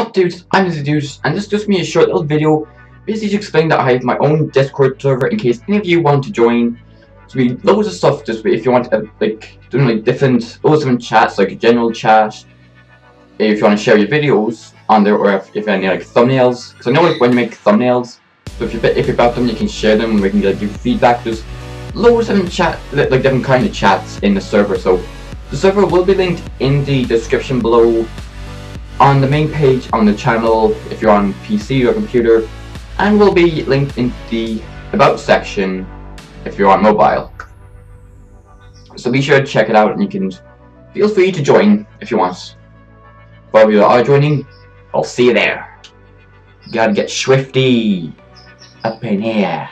up dudes, I'm Mr. Deuce, and this is just me a short little video basically to explain that I have my own Discord server in case any of you want to join. To be loads of stuff just if you want uh, like doing like different loads of chats like a general chat. If you want to share your videos on there or if, if any like thumbnails. Because I know like when you make thumbnails, so if you if you about them you can share them and we can like give feedback. There's loads of chat like different kind of chats in the server. So the server will be linked in the description below on the main page on the channel if you're on PC or computer and will be linked in the about section if you're on mobile. So be sure to check it out and you can feel free to join if you want. For you are joining, I'll see you there. You gotta get swifty up in here.